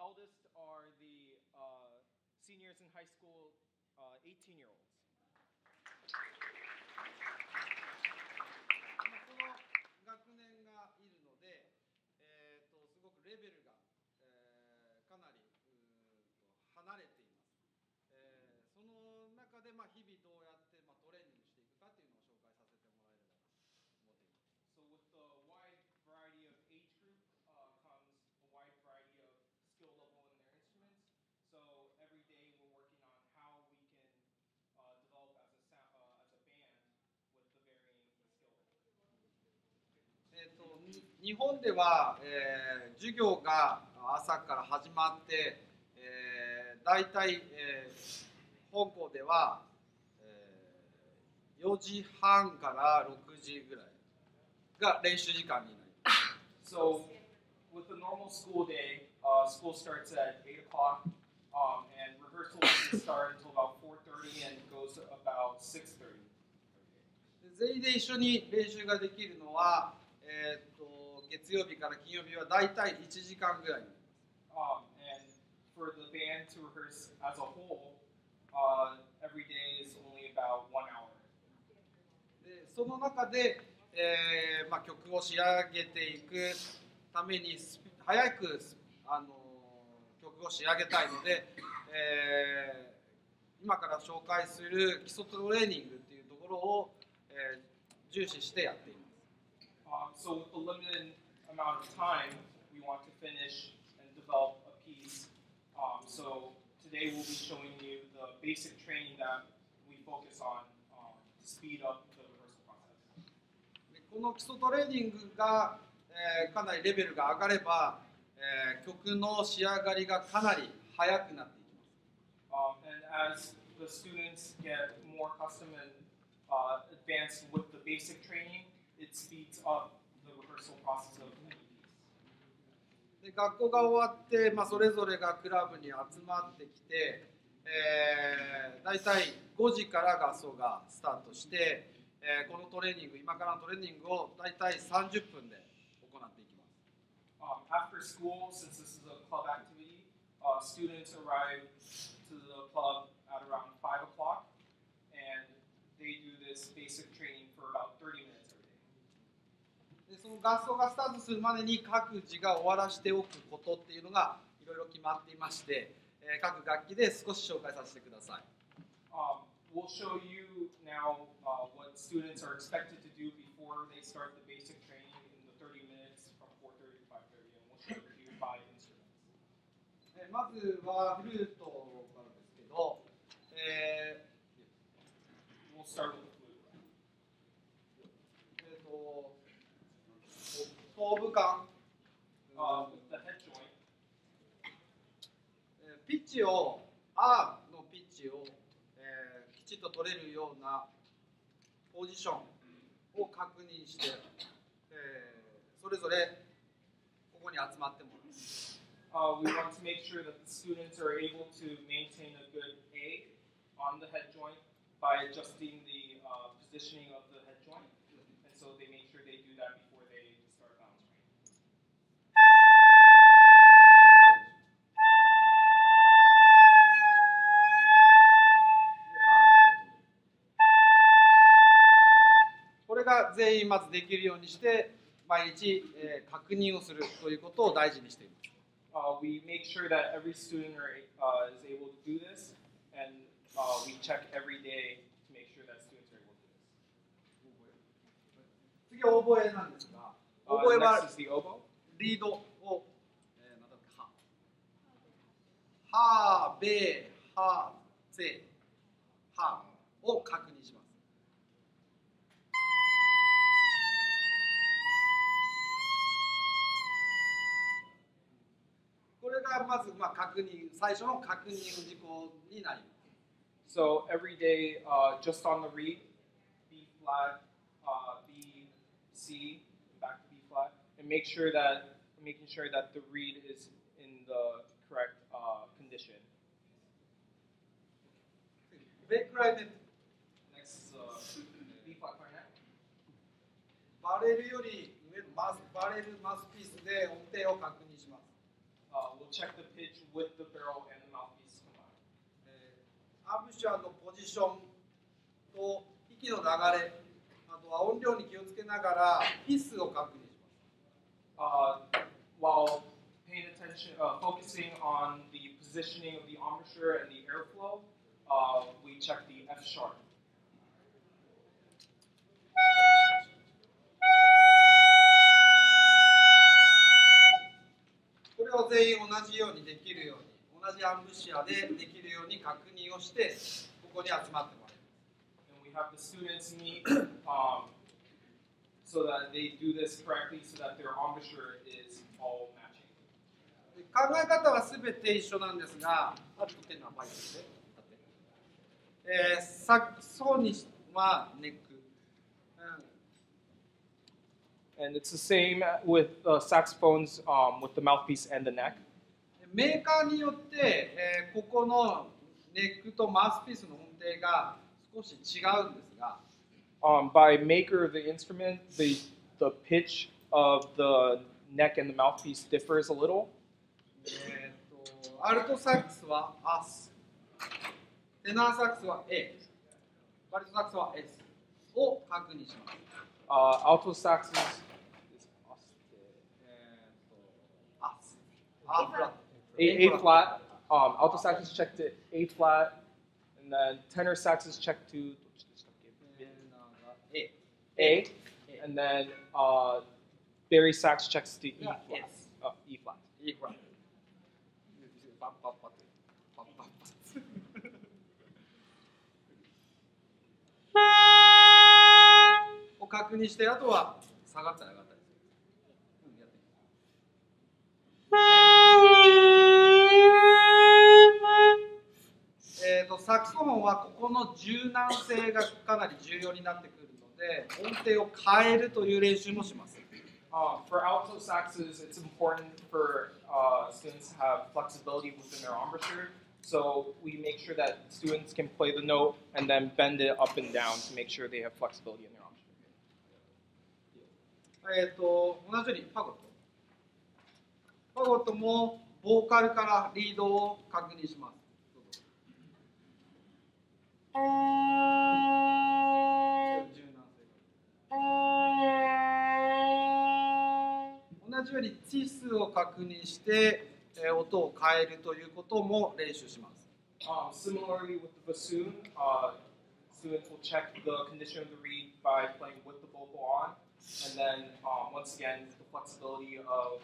eldest are the uh, seniors in high school, uh, 18-year-olds. えー、とに日本では、えー授業が朝から始まって、えー、大体、えー本校では、えー4時半から6時ぐらいが練習時間になります So, with a normal school day, uh, school starts at 8 o'clock, um, and rehearsal doesn't start until about 4.30 and goes about 6.30. で全員で一緒に練習ができるのは、えー、と月曜日から金曜日は大体1時間ぐらいになります Um, and for the band to rehearse as a whole, uh, every day is only about one hour. でその中で、えーまあ、曲を仕上げていくために早くスあの曲を仕上げたいので、えー今から紹介する基礎トレーニングっていうところを、えー重視してやっています。Um, so with the limited amount of time, we want to finish and develop a piece. Um, so today we'll be showing you the basic training that we focus on um, to speed up the rehearsal process. でこの基礎トレーニングが、えーかなりレベルが上がれば、えー曲の仕上がりがかなり速くなっていきます。 Um, and as the students get more accustomed and uh, advanced with the basic training, it speeds up the rehearsal process of piece. で学校が終わって、まあ、それぞれがクラブに集まってきて、えー、大体5時から合奏がスタートして、えーこのトレーニング今からのトレーニングを大体30分で行っていきます。Um, after school, since this is a club activity, uh, students arrive to the club at around 5 o'clock, and they do this basic training for about 30 minutes. でその合奏がスタートするまでに各自が終わらせておくことっていうのがいろいろ決まっていまして、えー各楽器で少し紹介させてください。Um, we'll show you now uh, what students are expected to do before they start the basic training in the 30 minutes from 4.30 to 5.30, and we'll show you five instruments. えーまずはフルートからですけど、え We'll start with the flute. ーえーと頭部感、Uh, with the head joint, えーピッチを、アーのピッチを、えーきちっと取れるようなポジションを確認して、えーそれぞれここに集まってもらう。Uh, we want to make sure that the students are able to maintain a good A on the head joint by adjusting the uh, positioning of the head joint. And so they make sure they do that が全員まずできるようにして毎日、えー確認をするということを大事にしています Uh, we make sure that every student are, uh, is able to do this, and uh, we check every day to make sure that students are able to do this. 次オーボエなんですが Uh, オーボエは.リードを、えー、なんだっけははべはぜはを確認しますれがまず、まあ、確認最初の確認事項になります。So every day, uh, just on the reed, B flat, uh, B, C, back to B flat, and make sure that making sure that the reed is in the correct uh, condition. Next is B flat clarinet. バレルよりマスバレルマスピースで音程を確認。check the pitch with the barrel and the mouthpiece combined. えーアンブッシャーのポジションと息の流れあとは音量に気をつけながらピスを確認しま Uh, while paying attention, uh, focusing on the positioning of the embouchure and the airflow, uh, we check the F sharp. れを全員同じようにできるように同じアンブッシャーでできるように確認をしてここに集まってもらいます And we have the students meet um, so that they do this correctly so that their embouchure is all matching. で考え方は全て一緒なんですがあと手の前にしてえー、サソにはネック、And it's the same with uh, saxophones um, with the mouthpiece and the neck. メーカーによって、えーここのネックとマウスピースの音程が少し違うんですが、 Um, by maker of the instrument, the, the pitch of the neck and the mouthpiece differs a little. えーとアルトサックスはアス、テナーサックスは A、バリトサックスは S を確認します。 Uh, alto sax Eight, eight flat. Um, alto sax is checked to A flat, and then tenor sax is checked to A, A, and then uh, bari sax checks to E flat. Yes. Uh, e flat. E flat. を確認してあとは下がったら えー、とサクソフォンはここの柔軟性がかなり重要になってくるので音程を変えるという練習もします。Uh, for alto saxes, it's important for uh, students to have flexibility within their embouchure. So we make sure that students can play the note and then bend it up and down to make sure they have flexibility in their 同じようにファゴット。ファゴットもボーカルからリードを確認します。同じようにティスを確認して、えー音を変えるということも練習します。Um, similarly with the bassoon, uh, students will check the condition of the reed by playing with the vocal on, and then um, once again the flexibility of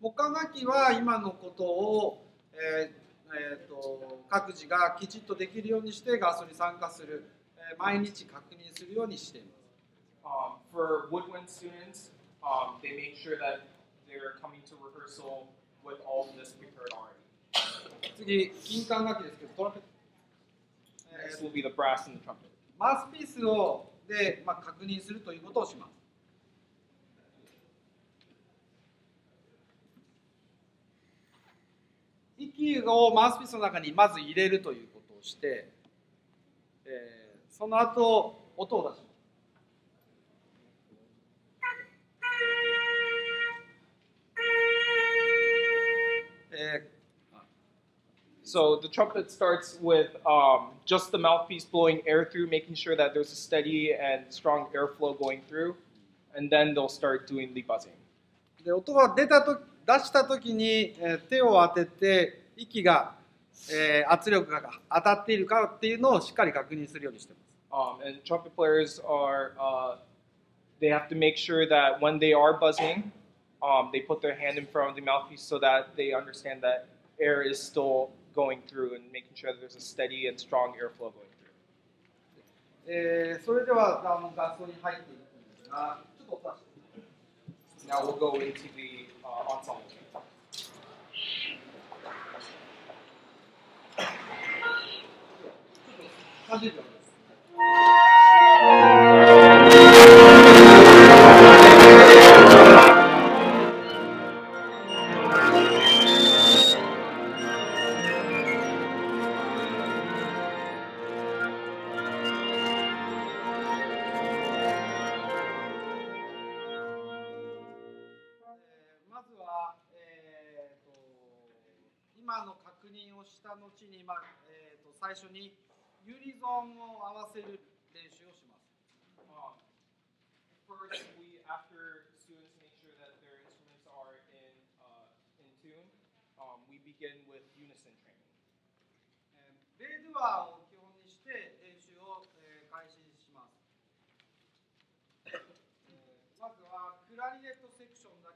木管楽器は今のことを、えーえーと各自がきちっとできるようにして合奏に参加する、えー毎日確認するようにしています。Um, for woodwind students, um, they make sure that they're coming to rehearsal with all of this prepared already. 次、金管楽器ですけど、トランペット。え Next ー will be the brass and the trumpet. マウスピースをで、まあ、確認するということをします。息をマウスピースの中にまず入れるということをして、えーその後音を出します。えー So the trumpet starts with um, just the mouthpiece blowing air through, making sure that there's a steady and strong airflow going through, and then they'll start doing the buzzing. で音が出たと出した時に、えー手を当てて息が、えー圧力が当たっているかっていうのをしっかり確認するようにしてます。Um, and trumpet players are uh, they have to make sure that when they are buzzing, um, they put their hand in front of the mouthpiece so that they understand that air is still going through and making sure that there's a steady and strong airflow going through. えーそれではあの合奏に入っていくんですが、ちょっと音出して。Now we'll go into the uh, ensemble. 30秒今の認をした後に、まあえー、と最初にユニゾーンを合わせる練習をします。ベイドゥアを基本にして練習を、えー、開始します。まずはクラリネットセクションだ。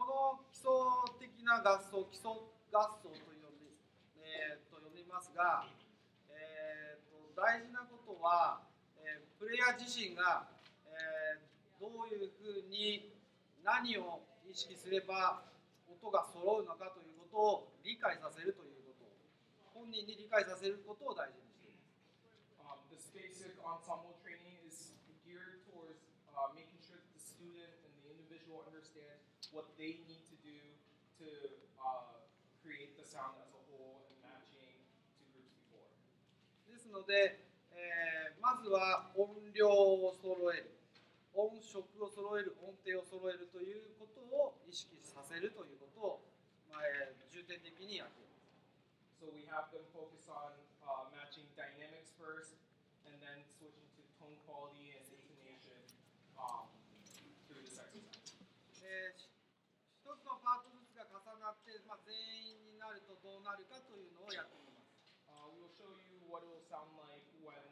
この基礎的な合奏基礎合奏と呼んで,、えー、と呼んでいますが、えー、と大事なことは、えープレイヤー自身が、えーどういうふうに何を意識すれば音が揃うのかということを理解させるということ本人に理解させることを大事にしています。Um, this basic ensemble training is geared towards uh, making sure that the student and the individual understand what they need to do to uh, create the sound as a whole and matching to groups before. ですので、えーまずは音量を揃える音色を揃える音程を揃えるということを意識させるということを、まあえー重点的にやっています So we have them focus on uh, matching dynamics first, and then switching to tone quality and intonation um, through this exercise. えーし一つのパートずつがって、まあ、全員になるとどうなるかというのをやってみます Uh, we'll show you what it will sound like when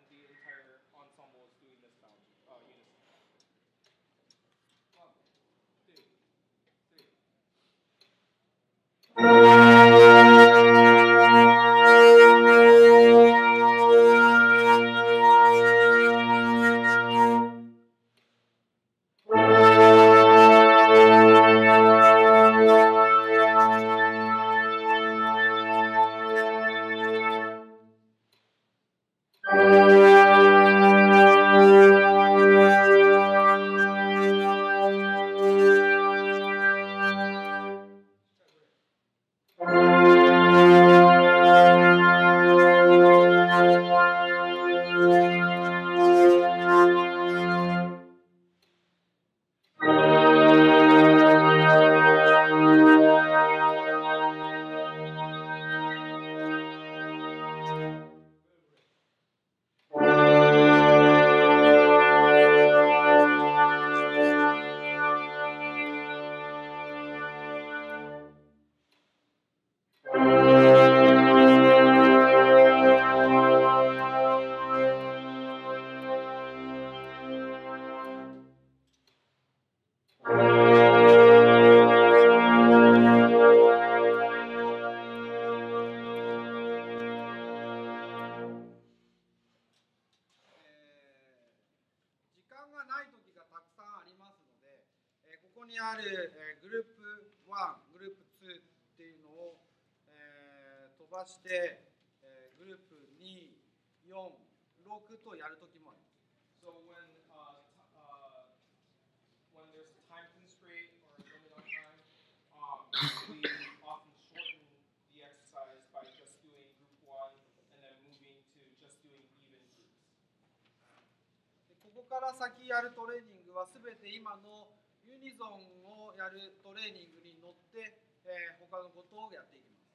先やるトレーニングはすべて今のユニゾンをやるトレーニングに乗って、えー他のことをやっていきます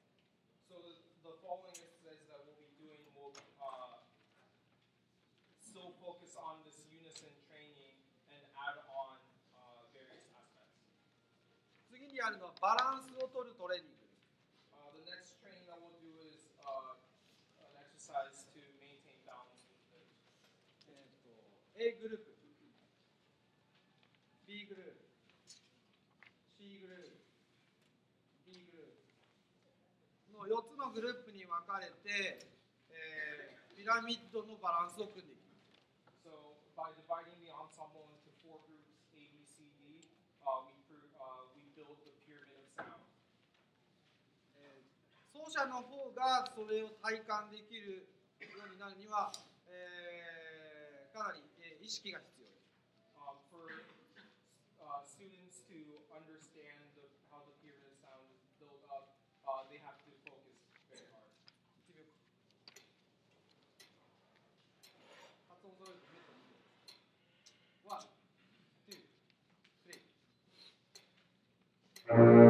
So the, the following exercises that we'll be doing will uh, still focus on this unison training and add on uh, various aspects. 次にやるのはバランスを取るトレーニングです Uh, the next training that we'll do is uh, an exercise to maintain balance with the えーと A グループ B グループ C グループ D グループの4つのグループに分かれて、えーピラミッドのバランスを組んでいきます So by dividing the ensemble into four groups, A, B, C, D, uh, we, uh, we build the pyramid of sound. えー奏者の方がそれを体感できるようになるには、えーかなり、えー意識が必要です Um, for uh, students to understand the, how the pyramid sound is built up, uh, they have え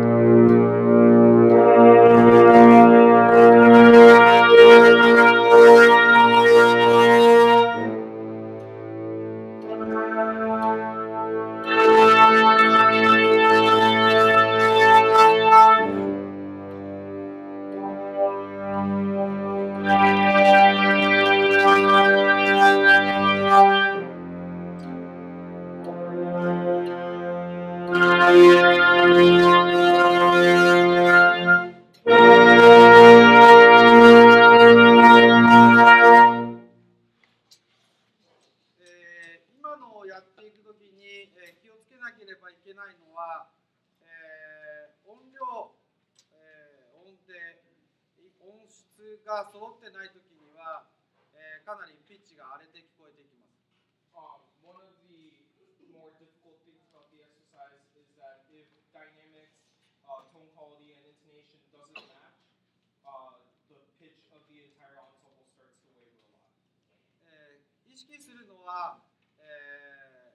意識するのは、えー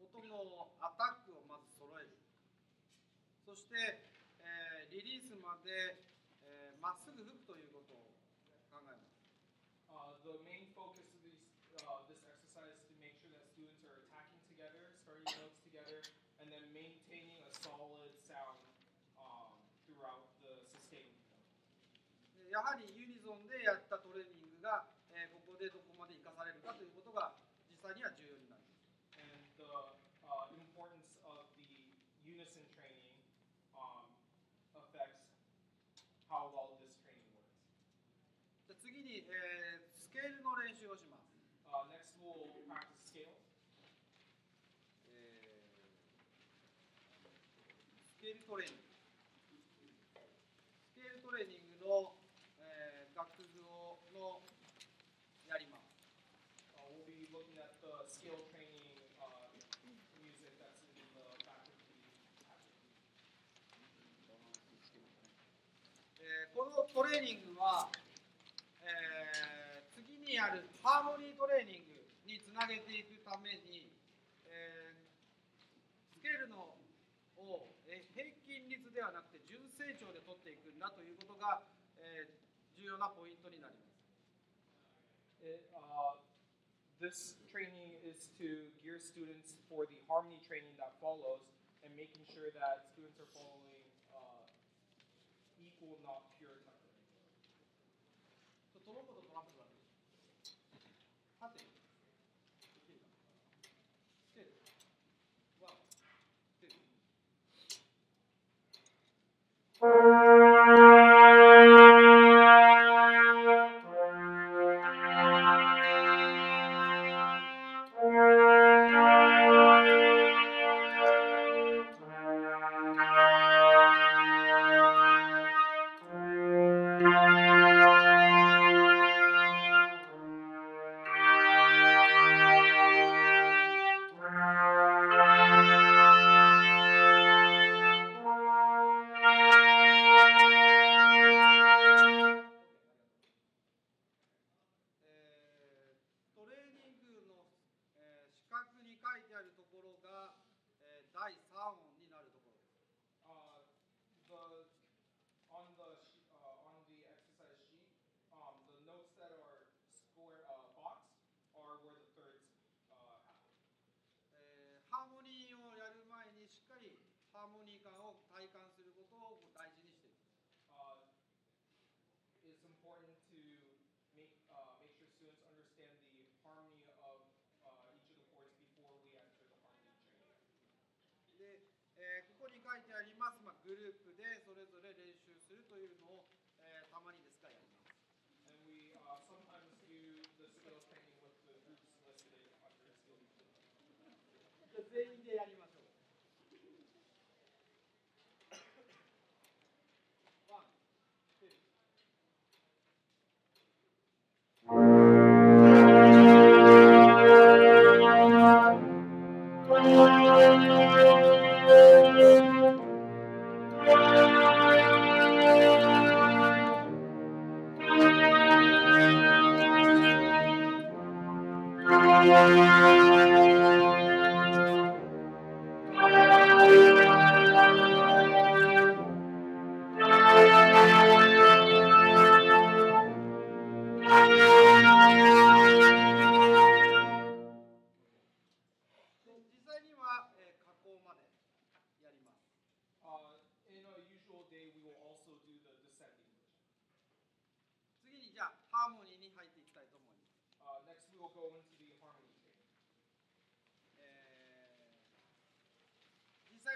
音のアタックをまず揃えるそして、えーリリースまでえーま、っすぐ吹くということを考えます Uh, the main focus of these, uh, this exercise is to make sure that students are attacking together, starting notes together, and then maintaining a solid sound um, throughout the. でやはりユニゾンでやったトレーニングが、えーここでどこまで生かされるかということが実際には重要になります And the uh, importance of the unison training um, affects how well this training works. じゃあ次に、えースケールの練習をします、Uh, next, we'll practice scales. えースケールトレーニングスケールトレーニングの、えー楽譜をのやります Uh, we'll be looking at the scale training uh, music that's in the back of the packet. えーこのトレーニングは、えー次にあるハーモニートレーニングにつなげていくために、えースケールのを、えー平均率ではなくて純成長で取っていくんだということが、えー重要なポイントになります。It, uh, this training is to gear students for the harmony training that follows and making sure that students are following uh, equal, not その子とトラップがある縦ではで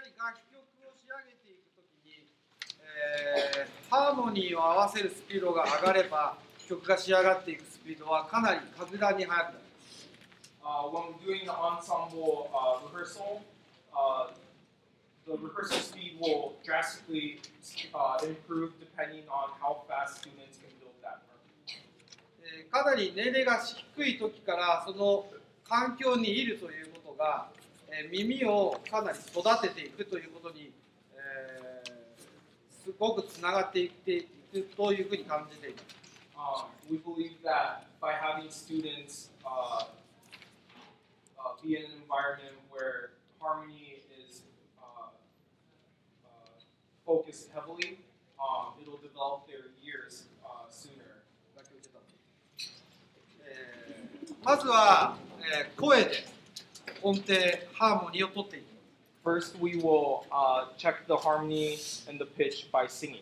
ー実際に楽曲を仕上げていくときに、えーハーモニーを合わせるスピードが上がれば曲が仕上がっていくスピードはかなり格段に速くなります Uh, when doing the ensemble uh, rehearsal, uh, the rehearsal speed will drastically uh, improve depending on how fast students can build that ーかなり年齢が低い時からその環境にいるということが、えー耳をかなり育てていくということに、えーすごくつながっていっていくというふうに感じています。Um, we believe that by having students uh, uh, be in an environment where harmony is uh, uh, focused heavily, um, it'll develop their ears uh, sooner. えーまずは、えー声で 音程、ハーモニーを取っていきます。 First, we will uh, check the harmony and the pitch by singing.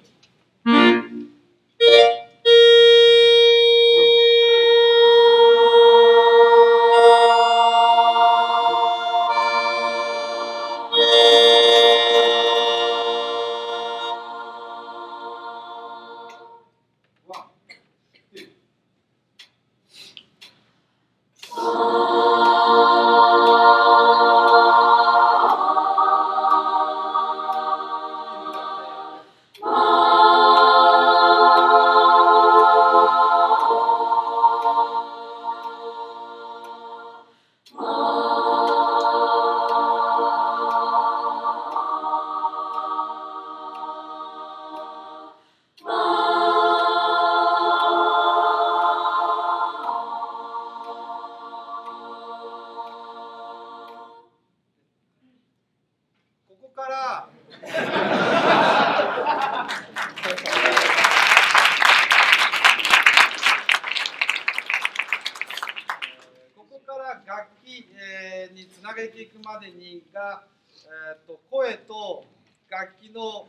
げていくまでにが、えー、と声と楽器の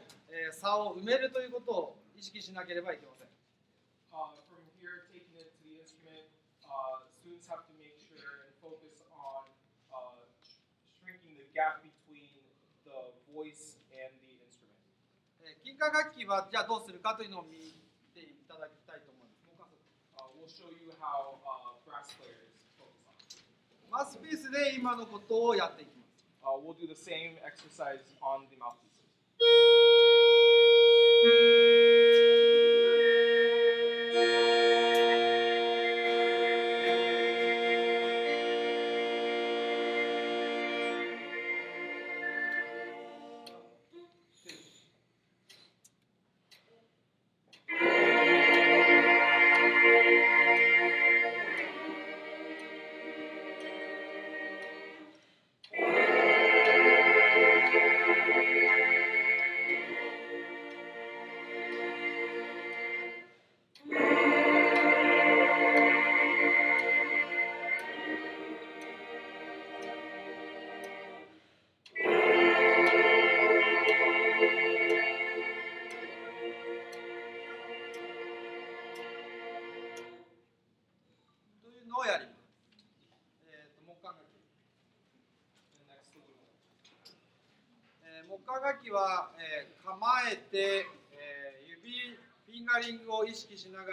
差を埋めるということを意識しなければいけません。金管楽器はじゃどうするかというのを見ていただきたいと思います。マウスピースで今のことをやっていきます。Uh, we'll do the same exercise on the mouthpieces. しながら、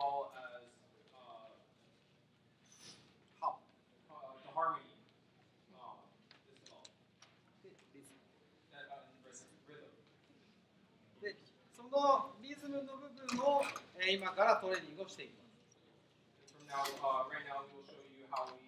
well as uh, は uh, the harmony um, as well. でリズム That, uh, rhythm. でそのリズムの部分を、えー今からトレーニングをしていきます From now, uh, right now, we will show you how we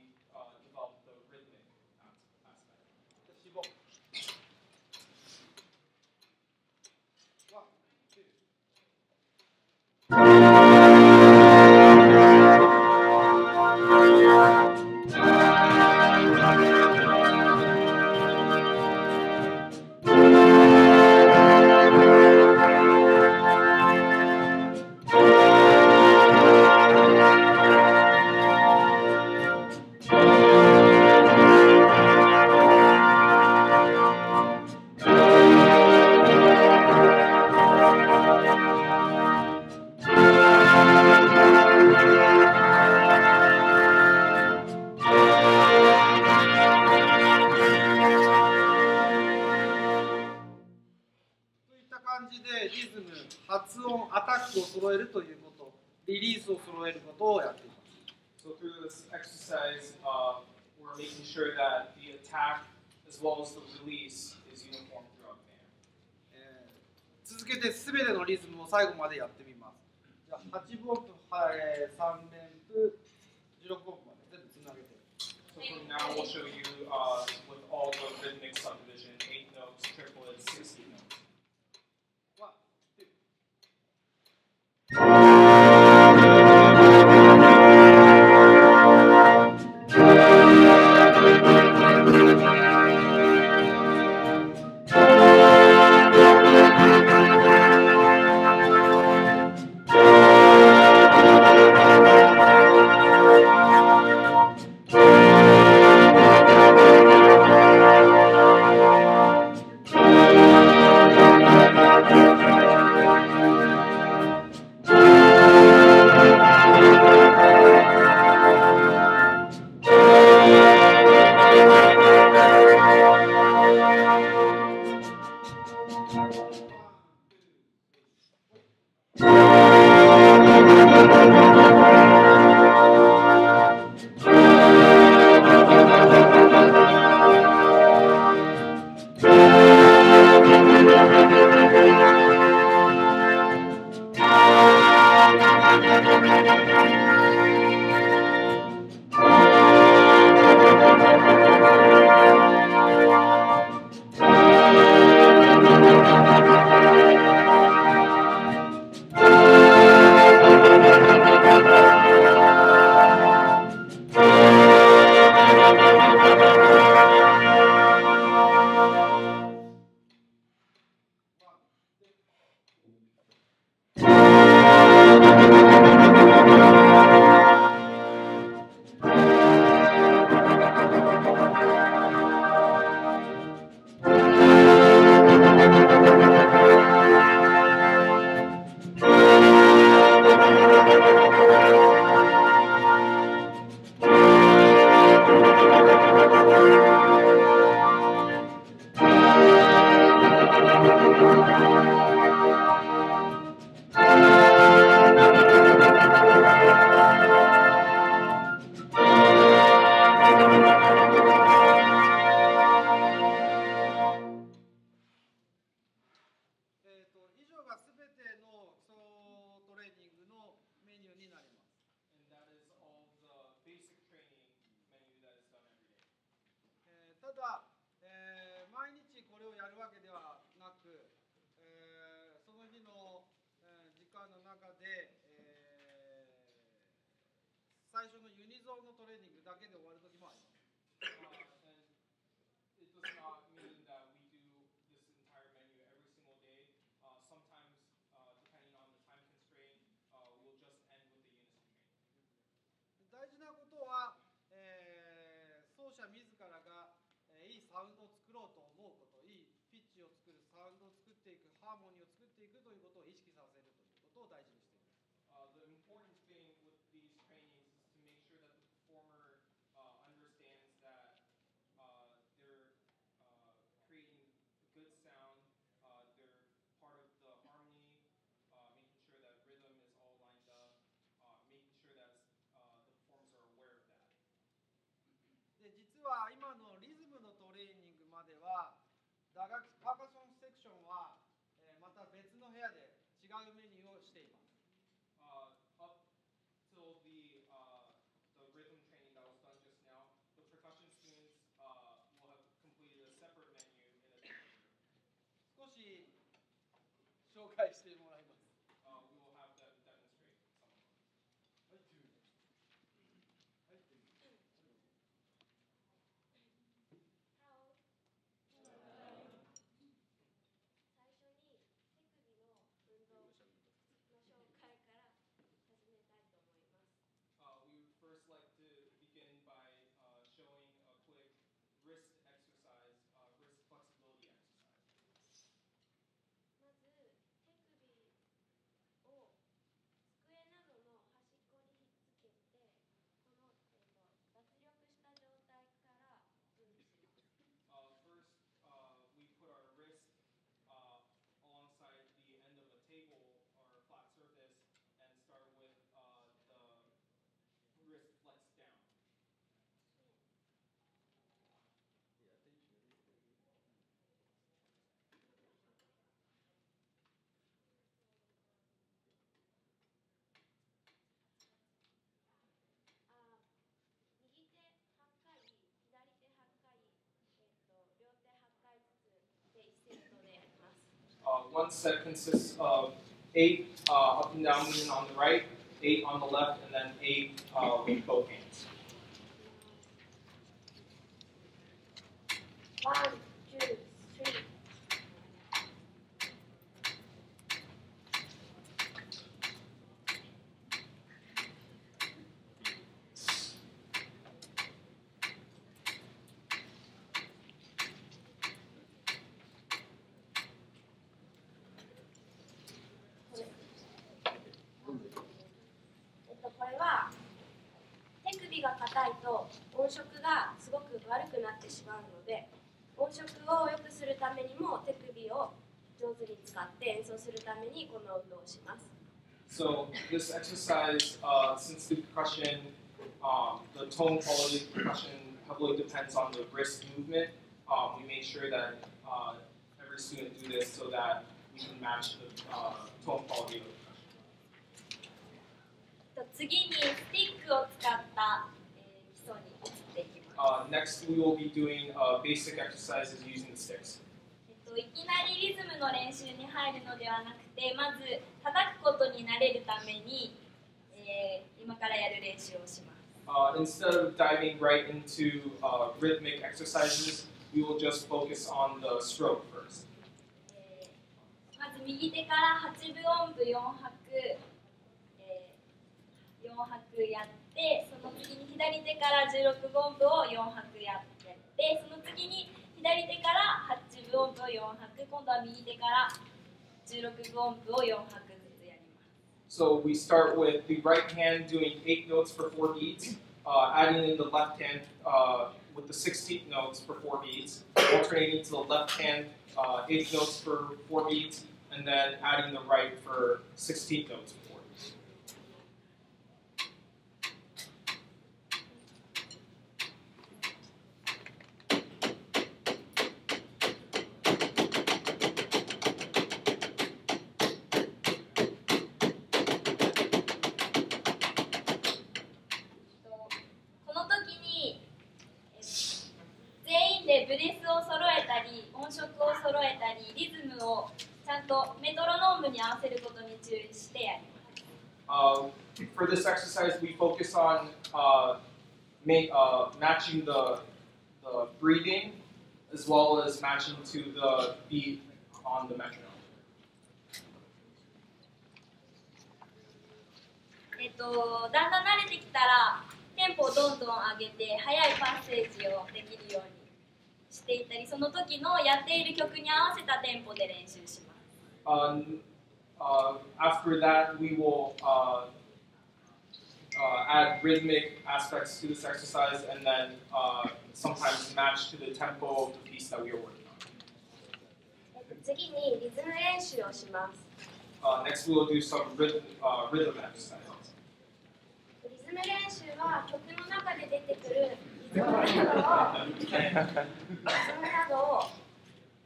最後までやってみます。じゃあ8分音符、はい3連符、16分音符まで全部つなげて。So now, we'll show you uh, は今のリズムのトレーニングまでは打楽器パーカソンセクションは、また別の部屋で違うメニューをし one set consists of eight uh, up and down movement on the right, eight on the left, and then eight uh, with both hands. ワが硬いと音色がすごく悪くなってしまうので音色を良くするためにも手首を上手に使って演奏するためにこの運動をします。So this exercise, uh, since the percussion, um, the tone quality of percussion heavily depends on the wrist movement. Um, we made sure that uh, every student do this so that we can match the uh, tone quality of percussion. と次にスティックを使った、えー基礎に移っていきます。Uh, next, we will be doing uh, basic exercises using the sticks. えっと、いきなりリズムの練習に入るのではなくてまず叩くことに慣れるために、えー今からやる練習をします。Uh, instead of diving right into uh, rhythmic exercises, we will just focus on the stroke first. えーまず右手から8分音符4拍、えー、4拍やってその次に左手から16分音符を4拍やってその次に左手から8分音符を4拍今度は右手から16分音符を4拍ずつやります So we start with the right hand doing eight notes for four beats, uh, adding in the left hand uh, with the 16th notes for four beats, alternating to the left hand uh, eight notes for four beats, and then adding the right for 16th notes for four beats. とこの時にえ全員でブレスを揃えたり音色を揃えたりリズムをちゃんとメトロノームに合わせることに注意してやります Uh, for this exercise, we focus on uh, ma- uh, matching the, the breathing as well as matching to the beat on the metronome. えっと、だんだん慣れてきたらテンポをどんどん上げて速いパッセージをできるようにしていったりその時のやっている曲に合わせたテンポで練習します。Um, uh, after that, we will uh, uh, add rhythmic aspects to this exercise and then uh, sometimes match to the tempo of the piece that we are working on. えっと次にリズム練習をします。Uh, next, we will do some rhythm, uh, rhythm exercises. リズム練習は曲の中で出てくる リズムなどをリズムなどを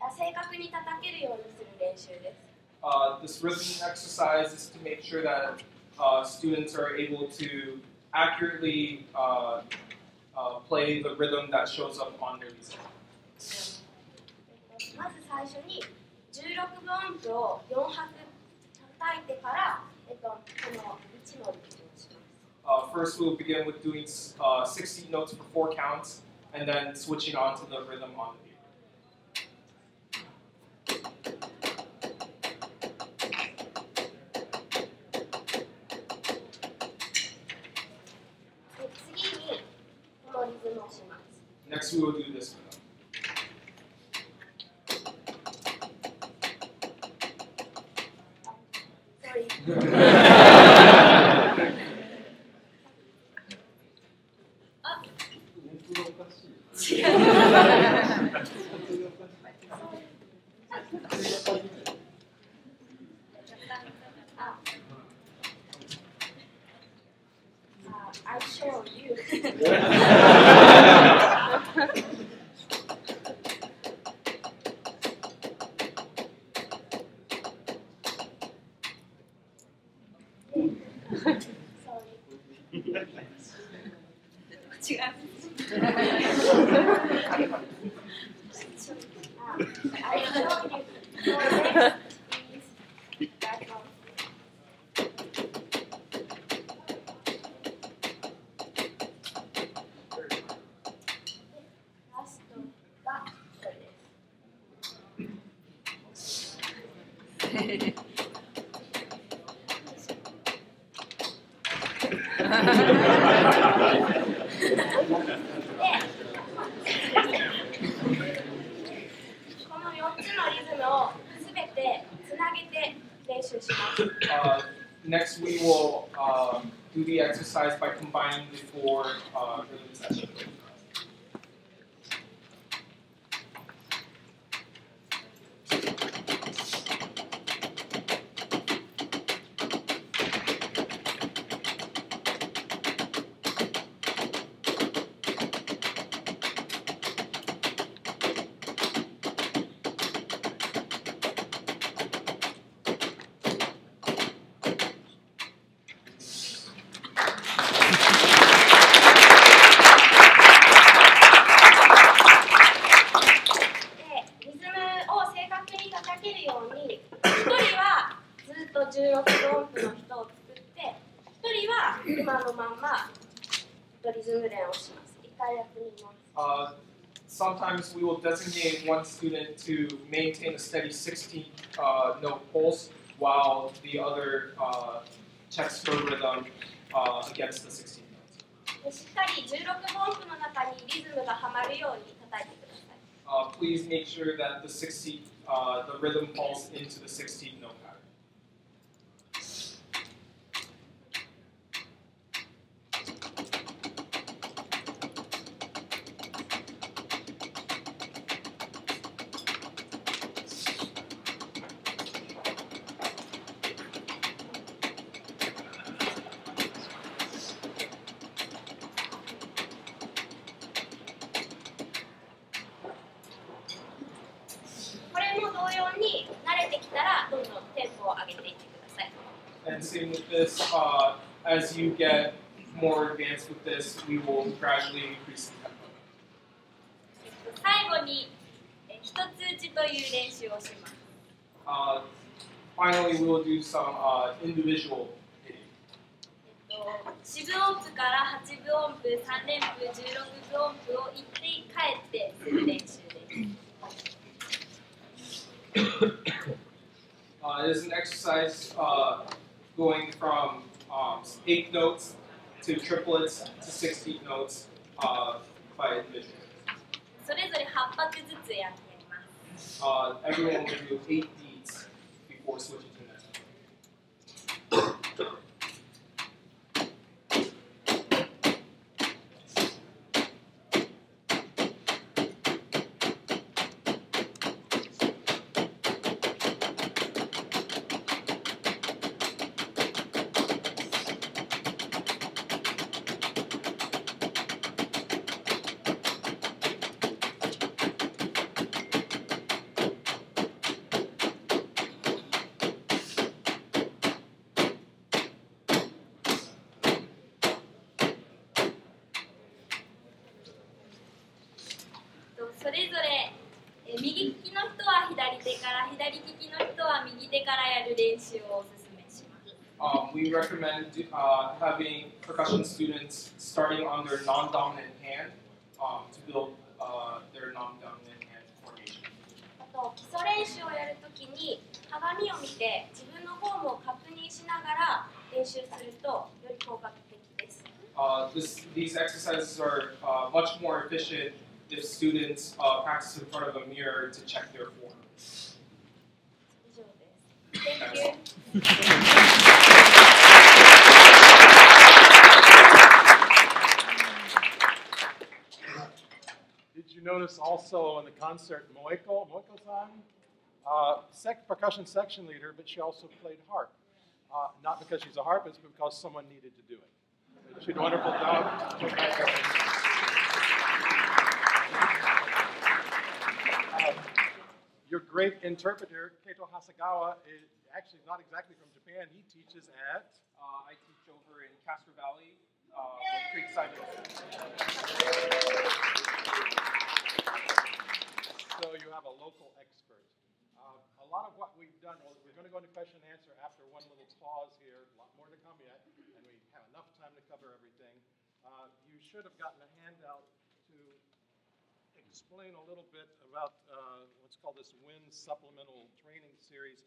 あ正確に叩けるようにする練習です。 Uh, this rhythm exercise is to make sure that uh, students are able to accurately uh, uh, play the rhythm that shows up on their music. まず最初に16分音符を4拍叩いてから、えっと、この1のリズムをします。 uh, first, we'll begin with doing uh, 16 notes for four counts, and then switching on to the rhythm on the beat. Next, we will do this one. What's your we will designate one student to maintain a steady 16 uh, note pulse while the other uh, checks for rhythm uh, against the 16 notes. Uh, please make sure that the 16, uh, the rhythm falls into the 16 note same with this, uh, as you get more advanced with this, we will gradually increase the tempo. 最後にえ一つ打ちという練習をします。 Uh, finally, we will do some uh, individual hitting. 四分音符から8分音符3連符16分音符を行って帰ってする練習です Uh, it is an exercise uh, going from um, eighth notes to triplets to sixteenth notes uh, by division. Uh, everyone will do eight 鏡を見て自分のフォームを確認しながら練習するとより効果的です。 Uh, this, these exercises are uh, much more efficient if students uh, practice in front of a mirror to check their form. 以上です。Thank you. Did you notice also in the concert Moeko, Moeko-san? Uh, sec- percussion section leader, but she also played harp. Uh, not because she's a harpist, but because someone needed to do it. She did a wonderful job. Uh, your great interpreter, Kato Hasegawa, is actually not exactly from Japan. He teaches at Uh, I teach over in Castro Valley uh, Creekside So you have a local expert. A lot of what we've done, well, we're going to go into question and answer after one little pause here. A lot more to come yet, and we have enough time to cover everything. Uh, you should have gotten a handout to explain a little bit about uh, what's called this WIN supplemental training series.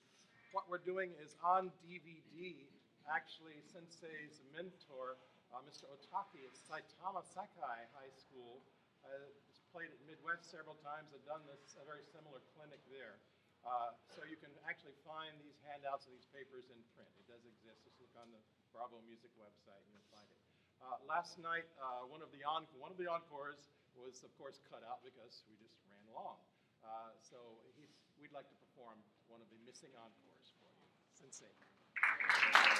What we're doing is on DVD. Actually, Sensei's mentor, uh, Mr. Otaki at Saitama Sakae High School, uh, has played at Midwest several times, have done this a very similar clinic there. Uh, so you can actually find these handouts and these papers in print. It does exist. Just look on the Bravo Music website and you'll find it. Uh, last night, uh, one of the on one of the encores was, of course, cut out because we just ran long. Uh, so we'd like to perform one of the missing encores for you. Sensei.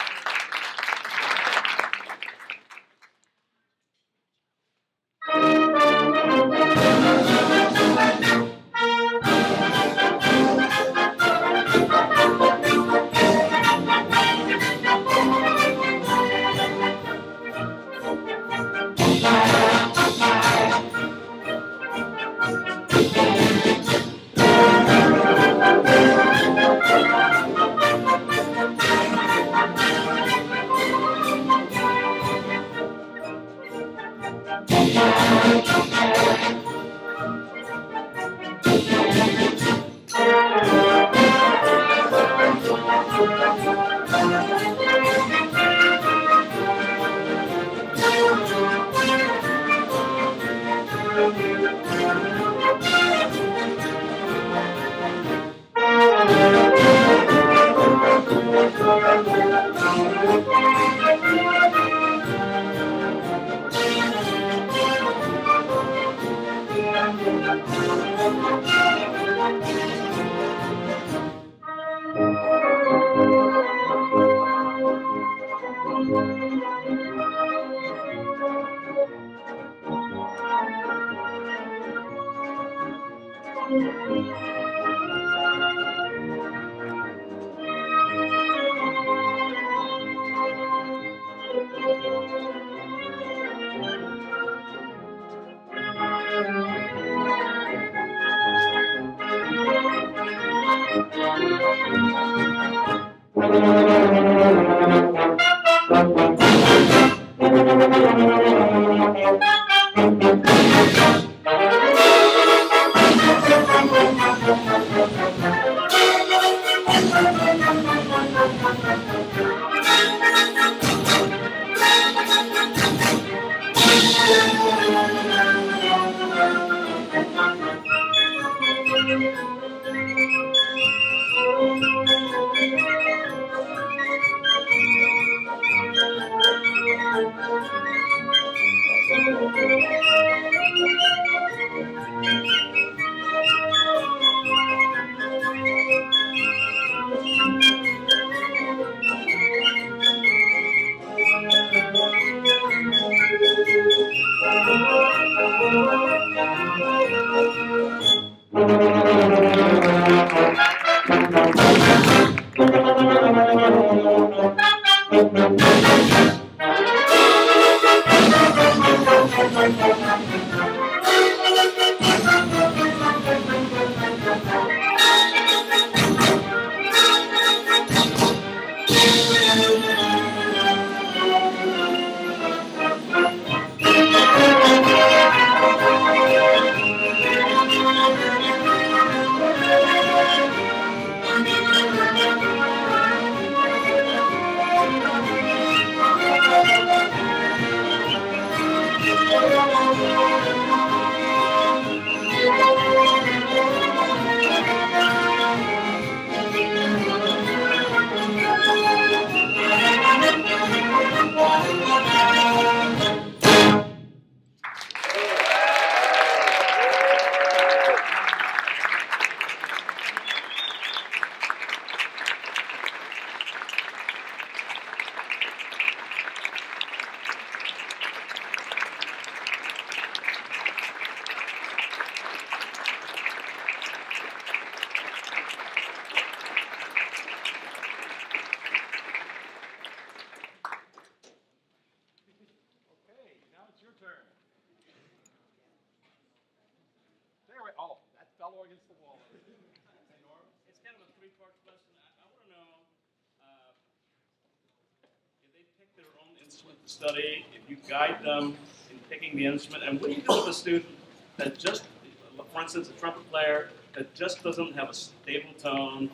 study, if you guide them in picking the instrument, and what do you do with a student that just, for instance, a trumpet player that just doesn't have a stable tone,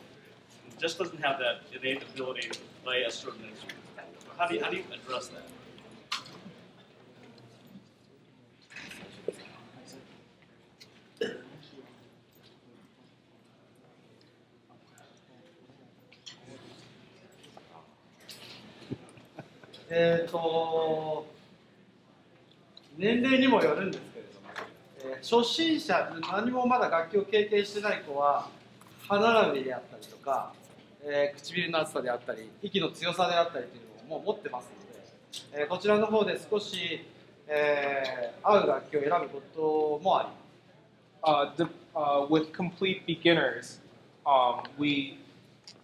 just doesn't have that innate ability to play a certain instrument? How do you, how do you address that? えー、と年 齢にもよるんですけれども、えー初心者何もまだ楽器を経験してない子は歯並びであったりとか、えー唇の厚さであったり息の強さであったりというのをもう持ってますので、えーこちらの方で少し、えー合う楽器を選ぶこともあります。Uh, the, uh, with complete beginners, um, we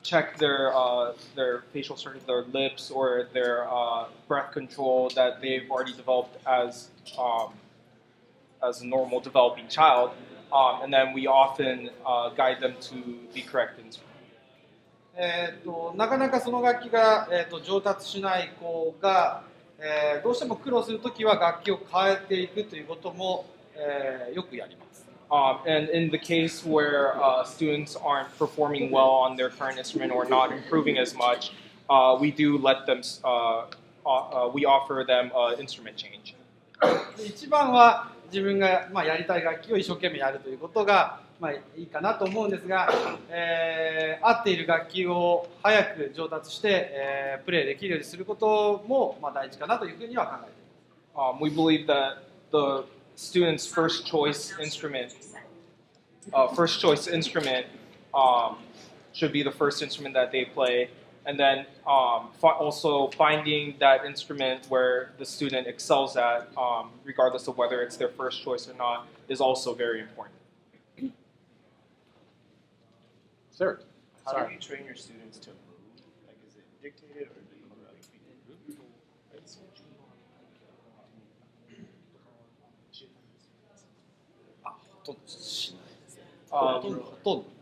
check their uh, their facial structure, their lips, or their uh, breath control that they've already developed as um, as a normal developing child, um, and then we often uh, guide them to the correct instrument. えー、となかなかその楽器が、えー、と上達しない子が、えーどうしても苦労するときは楽器を変えていくということも、えーよくやります。Um, and in the case where uh, students aren't performing well on their current instrument or not improving as much, uh, we do let them. Uh, uh, we offer them uh, instrument change. で一番は自分が、まあ、やりたい楽器を一生懸命やるということが、まあ、いいかなと思うんですが、えー合っている楽器を早く上達して、えープレーできるようにすることも、まあ、大事かなというふうには考えています。Um, we believe that the student's first choice instrument, uh, first choice instrument, um, should be the first instrument that they play, and then um, also finding that instrument where the student excels at, um, regardless of whether it's their first choice or not, is also very important. Sir, How sorry. do you train your students to move? Like, is it dictated or do you like, あほ とんどしないですね。 Uh, ほとんどほとんど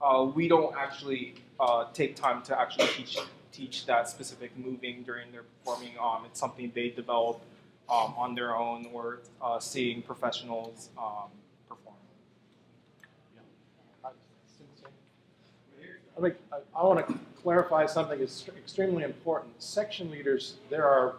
uh, we don't actually uh, take time to actually teach teach that specific moving during their performing. Um, it's something they develop um, on their own or uh, seeing professionals um, perform. I think I, I want to clarify something that's extremely important. Section leaders, there are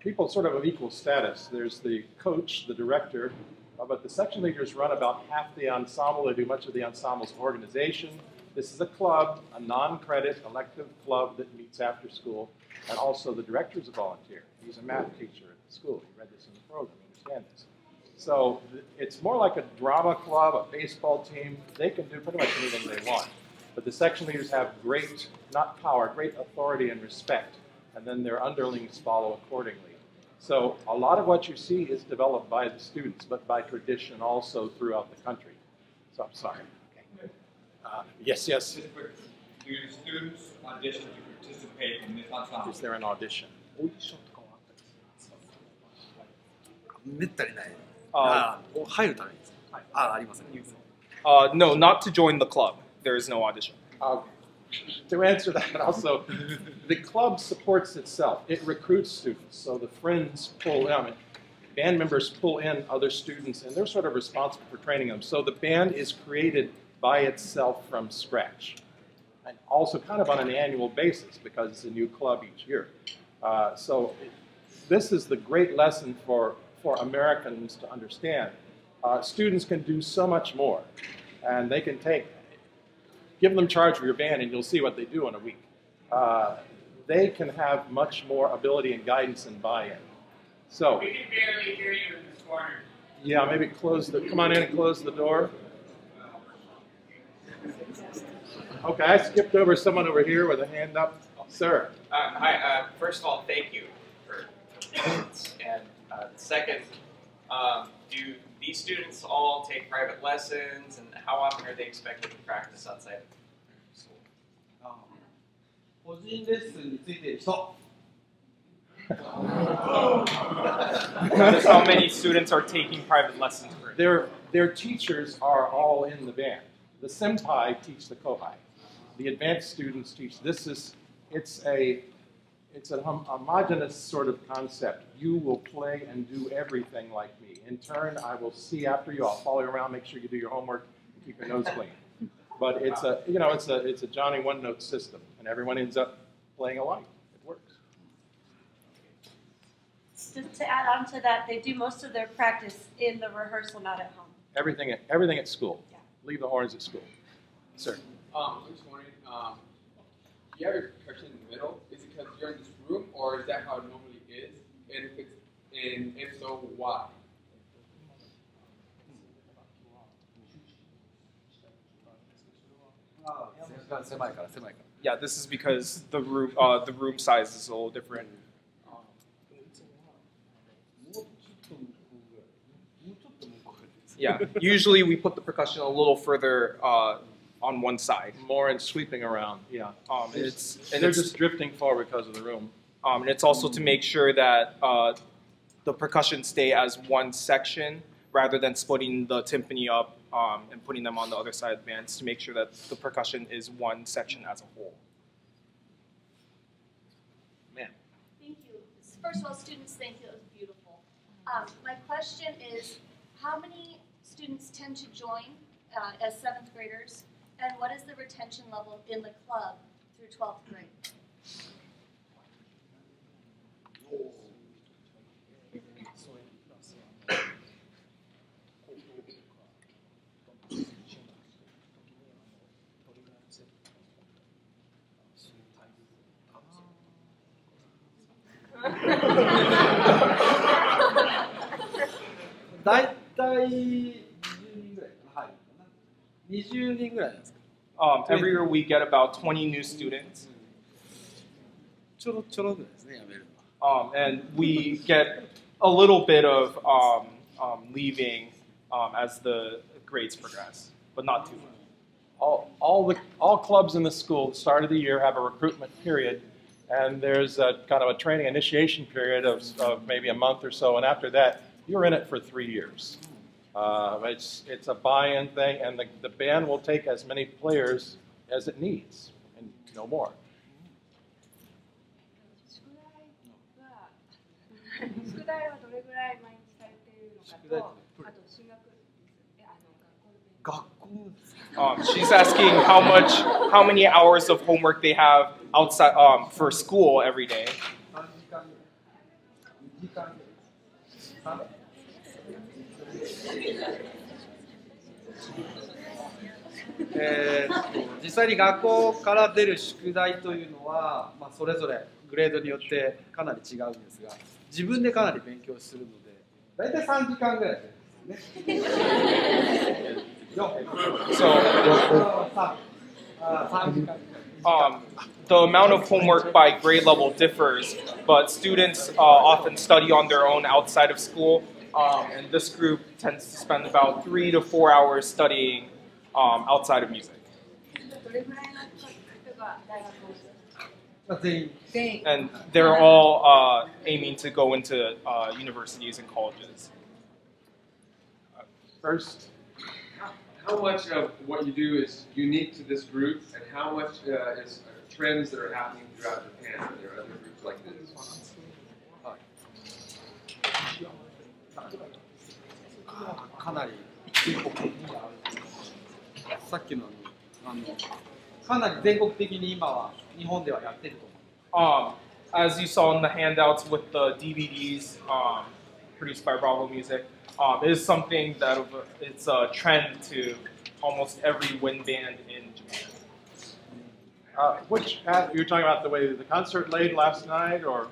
people sort of of equal status. There's the coach, the director, uh, uh, but the section leaders run about half the ensemble. They do much of the ensemble's organization. This is a club, a non-credit elective club that meets after school, and also the director is a volunteer. He's a math teacher at the school. He read this in the program. You understand this. So it's more like a drama club, a baseball team. They can do pretty much anything they want. But the section leaders have great, not power, great authority and respect, and then their underlings follow accordingly. So a lot of what you see is developed by the students, but by tradition also throughout the country. So I'm sorry. Okay. Uh, yes, yes. Do students audition to participate in this ensemble? Is there an audition? Uh, uh, no, not to join the club. There is no audition. Okay. to answer that also, the club supports itself. It recruits students. So the friends pull in, band members pull in other students, and they're sort of responsible for training them. So the band is created by itself from scratch. And also kind of on an annual basis because it's a new club each year. Uh, so it, this is the great lesson for, for Americans to understand. Uh, students can do so much more, and they can take give them charge of your band and you'll see what they do in a week. Uh, they can have much more ability and guidance and buy-in. So, We can barely hear you in this corner. yeah, maybe close the, come on in and close the door. Okay, I skipped over someone over here with a hand up. Sir, Uh, hi, uh, first of all, thank you for. And uh, second, um, do these students all take private lessons, and how often are they expected to practice outside of school? ああ個人レッスンについている人 Notice how many students are taking private lessons per their, their teachers are all in the band. The senpai teach the kohai. The advanced students teach. This is, it's a, it's a hom- homogeneous sort of concept. You will play and do everything like me. In turn, I will see after you. I'll follow you around, make sure you do your homework, keep your nose clean. But it's a, you know, it's a, it's a Johnny one note system, and everyone ends up playing alike. It works. Just to add on to that, they do most of their practice in the rehearsal, not at home. Everything, at- everything at school. Leave the horns at school. Sir. Um, I'm just wondering, um, you have your percussion in the middle. Is it because you're in this room, or is that how it normally is? And if it's, and if so, why? Yeah, this is because the room uh, the room size is a little different. Yeah, usually we put the percussion a little further uh, on one side. More and sweeping around. Yeah. Um, it's and They're it's, just drifting forward because of the room. um, and it's also to make sure that uh, the percussion stay as one section rather than splitting the timpani up um, and putting them on the other side of the bands to make sure that the percussion is one section as a whole. Man. Thank you. First of all, students, thank you. It was beautiful. Um, my question is, how many students tend to join uh, as seventh graders, and what is the retention level in the club through twelfth grade? 大体20人ぐらいかな入るかな20人ぐらいなんですか Um, every year we get about 20 new students. ちょろちょろぐらいですねやめるのは Um, and we get a little bit of um, um, leaving um, as the grades progress, but not too much. All, all, the, all clubs in the school at the start of the year have a recruitment period, and there's a kind of a training initiation period of, of maybe a month or so, and after that, you're in it for three years. Uh, it's, it's a buy-in thing, and the, the band will take as many players as it needs, and no more. Um, she's asking how much, how many hours of homework they have outside um, for school every day. えと実際に学校から出る宿題というのは、まあ、それぞれグレードによってかなり違うんですが自分でかなり勉強するので大体3時間ぐらいですね。4 So, 3あ3時間 um, the amount of homework by grade level differs, but students uh, often study on their own outside of school, um, and this group tends to spend about three to four hours studying um, outside of music. And they're all uh, aiming to go into uh, universities and colleges. First, How much of what you do is unique to this group, and how much uh, is uh, trends that are happening throughout Japan? Are there other groups like this? かなり全国的にさっきのあのかなり全国的に今は日本ではやってると思う Um, as you saw in the handouts with the DVDs um, produced by Bravo Music, um, it is something that it's a trend to almost every wind band in Japan. uh, which you're talking about the way the concert laid last night, or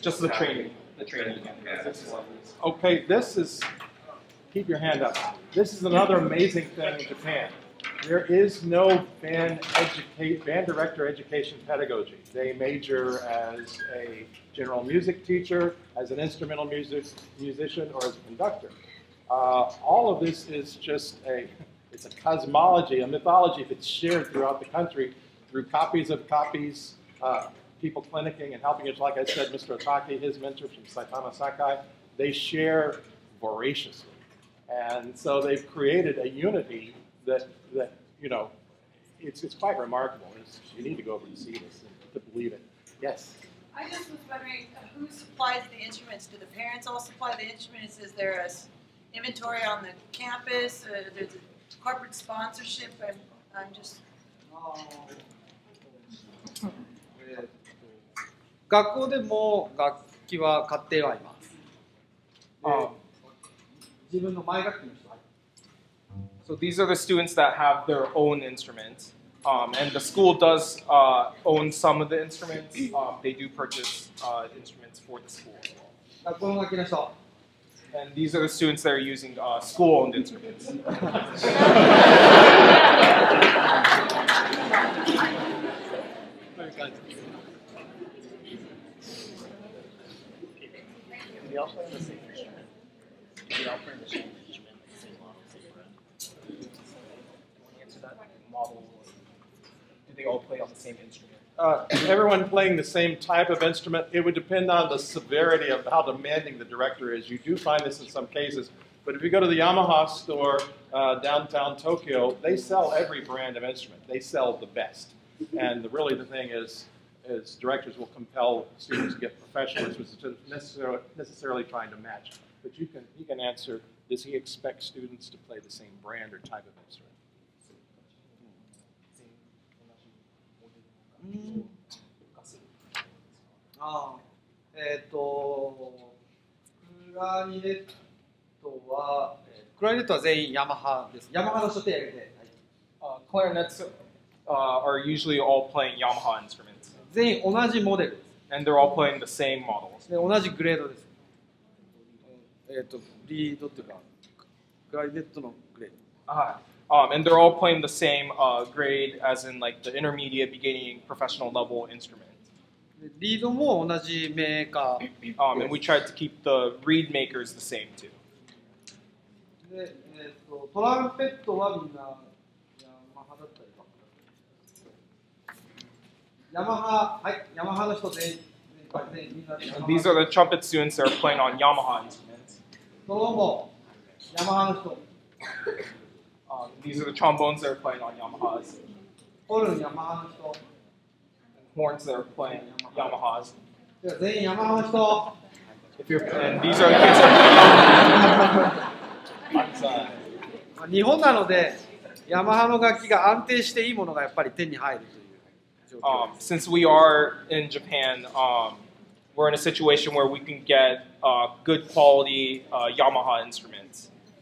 Just the training, the training. okay, this is keep your hand up. This is another amazing thing in Japan. There is no band educate band director education pedagogy. They major as a general music teacher, as an instrumental music musician, or as a conductor. Uh, all of this is just a it's a cosmology, a mythology that's shared throughout the country through copies of copies, uh, people clinicking and helping us. Like I said, Mr. Otake, his mentor from Saitama Sakae, they share voraciously. And so they've created a unity that, that you know, it's, it's quite remarkable. It's, you need to go over and see this to believe it. Yes? I just was wondering, uh, who supplies the instruments? Do the parents all supply the instruments? Is there a s- inventory on the campus? Uh, There's a corporate sponsorship? I'm, I'm just, えーと学校でも楽器は買ってはいます。で Um, 自分の前学期の人は So these are the students that have their own instruments. Um, and the school does uh, own some of the instruments. Um, they do purchase uh, instruments for the school. And these are the students that are using uh, school-owned instruments. Else? Uh, everyone playing the same type of instrument, it would depend on the severity of how demanding the director is. You do find this in some cases, but if you go to the Yamaha store uh, downtown Tokyo, they sell every brand of instrument. They sell the best. And the, really the thing is, is directors will compel students to get professionals, which is necessarily, necessarily trying to match. But you can, you can answer, does he expect students to play the same brand or type of instrument? うん、あえっ、ー、とクラリネットは、えー、クラリネットは全員ヤマハです。ヤマハの所定で。クラリネット are usually all playing Yamaha instruments。全員同じモデル。And they're all playing the same models。で同じグレードです。えっ、ー、とリードっていうかクラリネットのグレード。はい。um, and they're all playing the same uh, grade as in like the intermediate, beginning, professional level instrument. でリードも同じメーカー。 Um, and we tried to keep the reed makers the same too. で、えー、とトランペットはみんなヤマハだったりとか。ヤマハ、はい、ヤマハの人全員、全員みんなヤマ And ハ these are the trumpet students that are playing on Yamaha instruments. トロンボーン、ヤマハの人、 Um, these are the trombones that are playing on Yamahas. ホルン、ヤマハの人、 Horns that are playing Yamahas. で全員ヤマハの人。 If you're, and these are the kids that まあ日本なので、ヤマハの楽器が安定していいものがやっぱり手に入るという状況 um, since we are in Japan, um, we're in a situation where we can get uh, good quality uh, Yamaha instruments.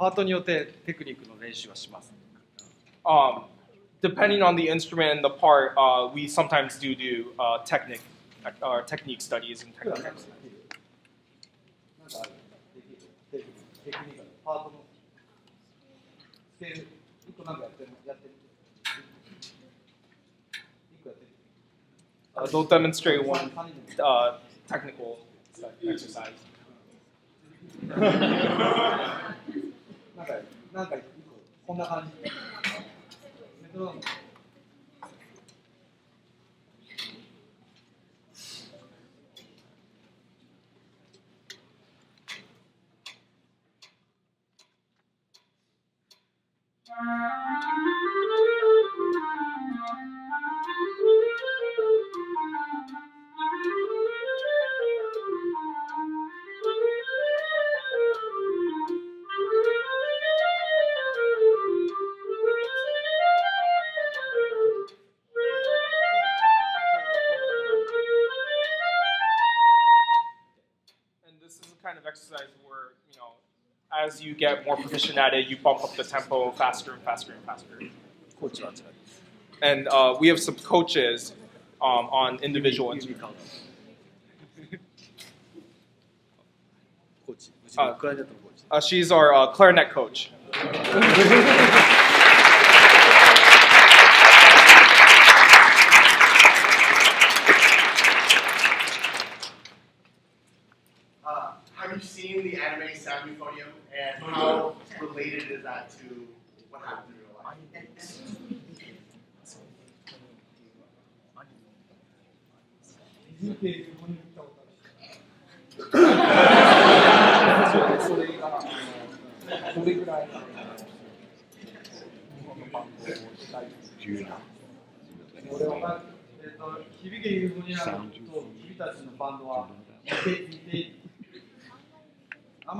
パートによってテクニックの練習はします。Um, depending on the instrument and the part, uh, we sometimes do do technique, uh, uh technique studies and technique. Uh, they'll demonstrate one uh, technical exercise. なんかなんかこんな感じ。メトロノーム And you get more proficient at it, you bump up the tempo faster and faster and faster. And uh, we have some coaches um, on individual instruments. Uh, uh, she's our uh, clarinet coach.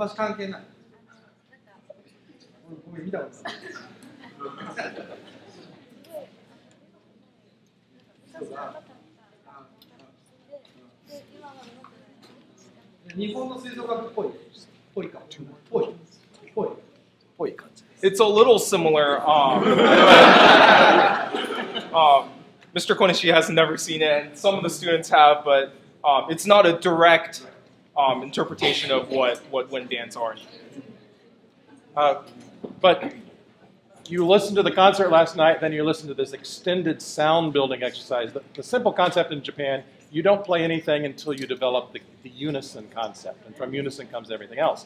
あんまし関係ない俺ごめん見たことないそうだ日本の吹奏楽っぽいぽいかぽいぽいぽい感じ It's a little similar. Um, um, Mr. Konishi has never seen it, and some of the students have, but um, it's not a direct um, interpretation of what, what wind bands are. Uh, but you listened to the concert last night, then you listened to this extended sound building exercise. The, the simple concept in Japan, you don't play anything until you develop the, the unison concept, and from unison comes everything else.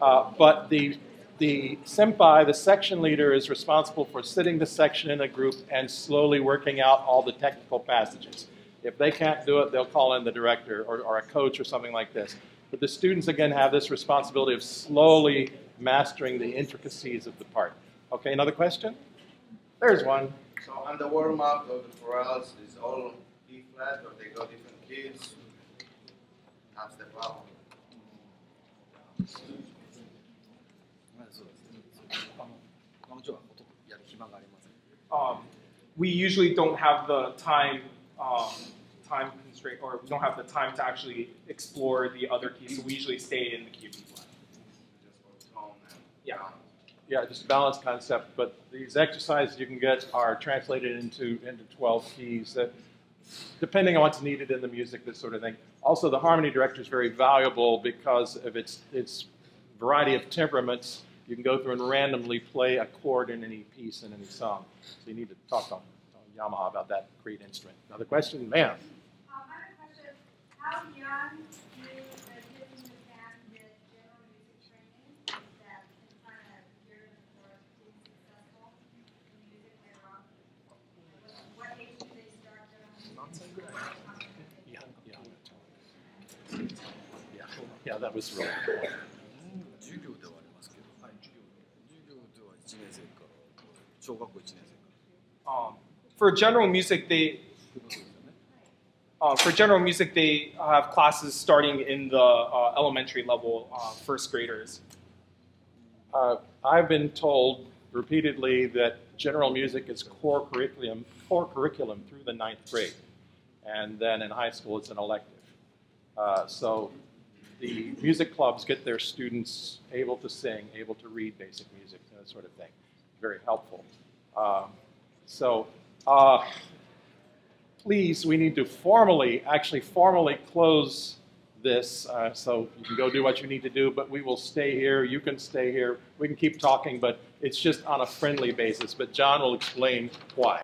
Uh, but the the senpai, the section leader, is responsible for sitting the section in a group and slowly working out all the technical passages. If they can't do it, they'll call in the director or, or a coach or something like this. But the students, again, have this responsibility of slowly mastering the intricacies of the part. Okay, another question? There's one. So on the warm-up of the chorales, is all B flat, or they go different keys? That's the problem. Um, we usually don't have the time um, time constraint, or we don't have the time to actually explore the other keys. So we usually stay in the key of B flat. Yeah. Yeah, just a balanced concept, but these exercises you can get are translated into, into 12 keys that, depending on what's needed in the music, this sort of thing. Also, the harmony director is very valuable because of its, its variety of temperaments. You can go through and randomly play a chord in any piece in any song. So you need to talk to, to Yamaha about that great instrument. Another question, ma'am. Um, How young do you understand that general music training that can kind of gear them towards being successful in music later on? What age do they start general Not so. Yeah, yeah. Yeah, yeah that was wrong. really cool. Um, for general music, they uh, for general music they have classes starting in the uh, elementary level, uh, first graders. Uh, I've been told repeatedly that general music is core curriculum, core curriculum through the ninth grade, and then in high school it's an elective. Uh, so the music clubs get their students able to sing, able to read basic music, that sort of thing. Very helpful. Um, So, uh, please, we need to formally, actually formally close this. Uh, so you can go do what you need to do, but we will stay here. You can stay here. We can keep talking, but it's just on a friendly basis. But John will explain why.